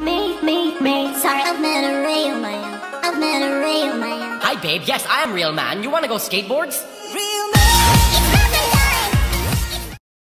Me, me, me. Sorry, I've met a real man. I've met a real man. Hi, babe. Yes, I am real man. You wanna go skateboards?